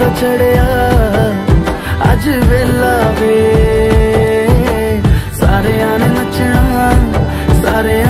ਦਾ ਚੜਿਆ। ਅੱਜ ਵੇਲਾ ਵੇ। ਸਾਰਿਆਂ ਨੇ ਨੱਚਣਾ ਸਾਰਿਆਂ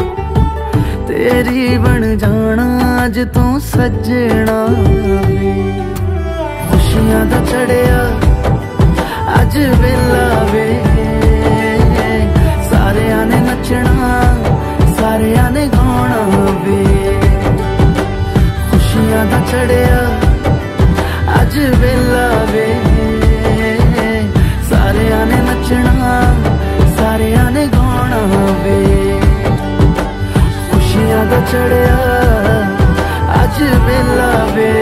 ਤੇਰੀ ਬਣ ਜਾਣਾ ਅੱਜ ਤੂੰ ਸੱਜਣਾ ਵੇ। ਖੁਸ਼ੀਆਂ ਦਾ ਚੜਿਆ ਅੱਜ ਵੇਲਾ ਚੜਿਆ ਅੱਜ ਮਿਲਾ ਵੇ